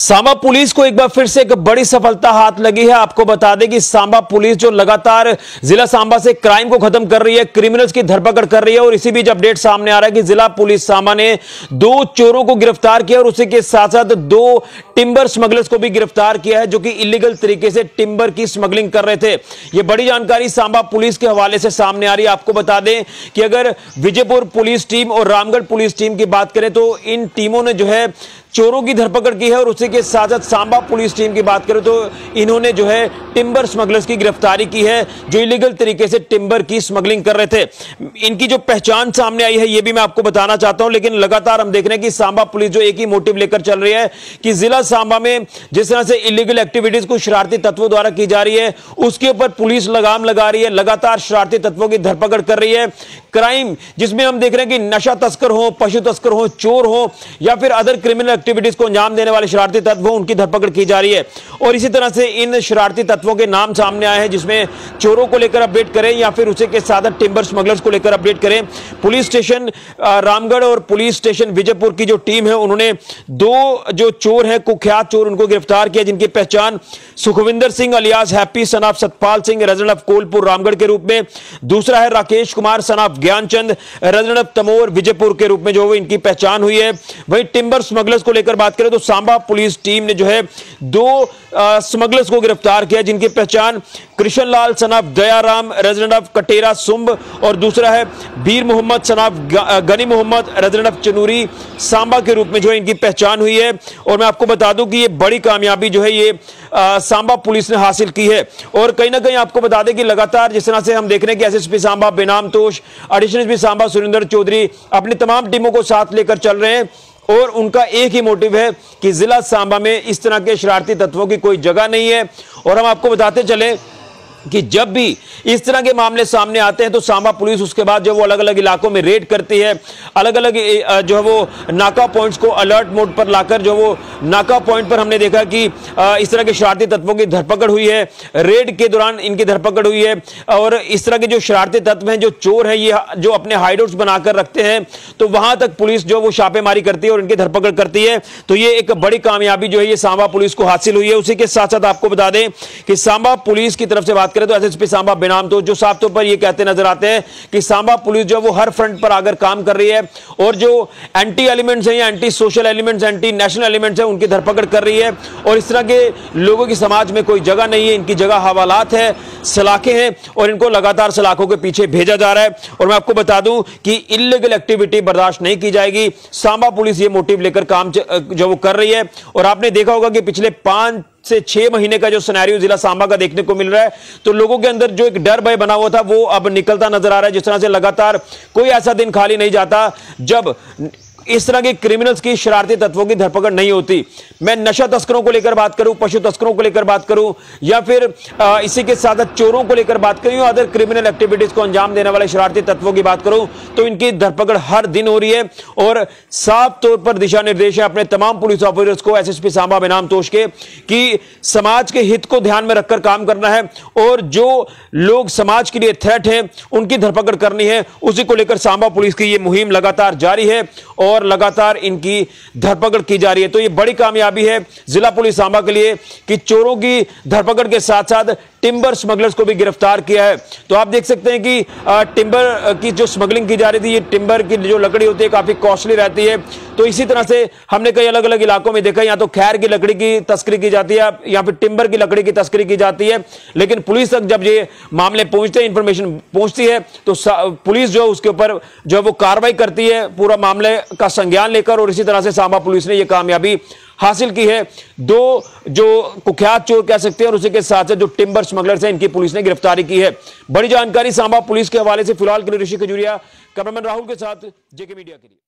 Samba police को एक बार फिर से एक बड़ी सफलता हाथ लगी है। आपको बता दें कि सांबा पुलिस जो लगातार जिला सांबा से क्राइम को खत्म कर रही है, क्रिमिनल्स की धरपकड़ कर रही है और इसी बीच अपडेट सामने आ रहा है कि जिला पुलिस सांबा ने दो चोरों को गिरफ़्तार किया और उसी के साथ साथ दो टिम्बर स्मगलर्स को भी गिरफ़्तार किया है, जो कि इलीगल तरीके से टिम्बर की स्मगलिंग कर रहे थे। यह बड़ी जानकारी सांबा पुलिस के हवाले से सामने आ रही है। आपको बता दें कि अगर विजयपुर पुलिस टीम और रामगढ़ पुलिस टीम की बात करें तो इन टीमों ने जो है चोरों की धरपकड़ की है और उसी के साथ साथ सांबा पुलिस टीम की बात करें तो इन्होंने जो है टिम्बर स्मगलर्स की गिरफ्तारी की है, जो इलीगल तरीके से टिम्बर की स्मगलिंग कर रहे थे। इनकी जो पहचान सामने आई है, ये भी मैं आपको बताना चाहता हूँ, लेकिन लगातार हम देख रहे हैं कि सांबा पुलिस जो एक ही मोटिव लेकर चल रही है कि जिला सांबा में जिस तरह से इलीगल एक्टिविटीज़ को शरारती तत्वों द्वारा की जा रही है, उसके ऊपर पुलिस लगाम लगा रही है, लगातार शरारती तत्वों की धरपकड़ कर रही है। क्राइम जिसमें हम देख रहे हैं कि नशा तस्कर हो, पशु तस्कर हो, चोर हो या फिर अदर क्रिमिनल एक्टिविटीज़ को अंजाम देने वाले शरारती तत्व, उनकी धरपकड़ की जा रही है। और इसी तरह से इन शरारती तत्वों के नाम सामने आए हैं, जिसमें चोरों को लेकर अपडेट करें या फिर उसे के साथ टिम्बर स्मगलर्स को लेकर अपडेट करें। पुलिस स्टेशन रामगढ़ और पुलिस स्टेशन विजयपुर की जो टीम है, उन्होंने दो जो चोर है, कुख्यात चोर, उनको गिरफ़्तार किया, जिनकी पहचान Sukhwinder Singh alias, Happy son of Satpal Singh, resident of Kolpur, Ramgarh के रूप में। दूसरा है Rakesh Kumar son of Gyanchand, resident of Tamor, Vijaypur के रूप में जो इनकी पहचान हुई है। वही टिम्बर स्मगलर्स को लेकर बात करें तो सांबा पुलिस टीम ने जो है दो स्मगलर्स को गिरफ़्तार किया जिनकी पहचान Krishan Lal son of Dayaram resident of Katera सुंब और दूसरा है Bir Mohammad son of Gani Mohammad resident of Chanuri Samba के रूप में जो है इनकी पहचान हुई है। और मैं आपको बता दूँ कि ये बड़ी कामयाबी जो है ये आ, सांबा पुलिस ने हासिल की है। और कहीं ना कहीं आपको बता दें कि लगातार जिस तरह से हम देख रहे हैं कि SSP Samba Benam Tosh additional SP Samba Surinder Chaudhary अपनी तमाम टीमों को साथ लेकर चल रहे हैं। और उनका एक ही मोटिव है कि जिला सांबा में इस तरह के शरारती तत्वों की कोई जगह नहीं है। और हम आपको बताते चले कि जब भी इस तरह के मामले सामने आते हैं तो सांबा पुलिस उसके बाद जो वो अलग अलग इलाकों में रेड करती है। अलग अलग जो है वो नाका पॉइंट्स को अलर्ट मोड पर लाकर जो वो नाका पॉइंट पर हमने देखा कि इस तरह के शरारती तत्वों की धरपकड़ हुई है। रेड के दौरान इनकी धरपकड़ हुई है और इस तरह के जो शरारती तत्व हैं, जो चोर हैं, ये जो अपने हाइडआउट्स बनाकर रखते हैं तो वहाँ तक पुलिस जो वो छापेमारी करती है और इनकी धरपकड़ करती है। तो ये एक बड़ी कामयाबी जो है, ये सांबा पुलिस को हासिल हुई है। उसी के साथ साथ आपको बता दें कि सांबा पुलिस की तरफ़ से बात करें तो एसएसपी सांबा बेनाम तो जो साफ़ तौर पर ये कहते नज़र आते हैं कि सांबा पुलिस जो है वो हर फ्रंट पर आकर काम कर रही है और जो एंटी एलिमेंट्स हैं या anti social elements anti national elements हैं, उनकी धरपकड़ कर रही है। और इस तरह के लोगों की समाज में कोई जगह नहीं है, इनकी जगह हवालात है, सलाखें हैं और इनको लगातार सलाखों के पीछे भेजा जा रहा है। और मैं आपको बता दूँ कि इलीगल एक्टिविटी बर्दाश्त नहीं की जाएगी। सांबा पुलिस ये मोटिव लेकर काम जो वो कर रही है। और आपने देखा होगा कि पिछले पाँच से छह महीने का जो सिनेरियो जिला सांबा का देखने को मिल रहा है तो लोगों के अंदर जो एक डर भय बना हुआ था, वो अब निकलता नज़र आ रहा है, जिस तरह से लगातार कोई ऐसा दिन खाली नहीं जाता, जब इस तरह के क्रिमिनल्स की शरारती तत्वों की धरपकड़ नहीं होती। मैं नशा तस्करों को लेकर बात करूँ पशु तस्करों को लेकर बात करूँ या फिर आ, इसी के साथ चोरों को लेकर बात करूँ या अदर क्रिमिनल एक्टिविटीज़ को अंजाम देने वाले शरारती तत्वों की बात करूँ तो इनकी धरपकड़ हर दिन हो रही है और साफ़ तौर पर दिशा निर्देश है अपने तमाम पुलिस ऑफिसर्स को एसएसपी सांबा बेनाम तोश के कि समाज के हित को ध्यान में रखकर काम करना है और जो लोग समाज के लिए थ्रेट है उनकी धरपकड़ करनी है। उसी को लेकर सांबा पुलिस की यह मुहिम लगातार जारी है और और लगातार इनकी धरपकड़ की जा रही है। तो ये बड़ी कामयाबी है जिला पुलिस सांबा के लिए कि चोरों की धरपकड़ के साथ साथ टिम्बर स्मगलर्स को भी गिरफ़्तार किया है। तो आप देख सकते हैं कि टिम्बर की जो स्मगलिंग की जा रही थी, ये टिम्बर की जो लकड़ी होती है, काफ़ी कॉस्टली रहती है। तो इसी तरह से हमने कई अलग अलग इलाकों में देखा, या तो खैर की लकड़ी की तस्करी की जाती है, या फिर टिम्बर की लकड़ी की तस्करी की जाती है। लेकिन पुलिस तक जब ये मामले पहुँचते हैं इंफॉर्मेशन पहुँचती है तो पुलिस जो उसके ऊपर जो है वो कार्रवाई करती है, पूरा मामले का संज्ञान लेकर और इसी तरह से सांबा पुलिस ने यह कामयाबी हासिल की है। दो जो कुख्यात चोर कह सकते हैं और उसी के साथ जो टिम्बर स्मगलर्स हैं, इनकी पुलिस ने गिरफ्तारी की है। बड़ी जानकारी सांबा पुलिस के हवाले से, फ़िलहाल के लिए ऋषि खजूरिया, कैमरामैन राहुल के साथ जेके मीडिया के लिए।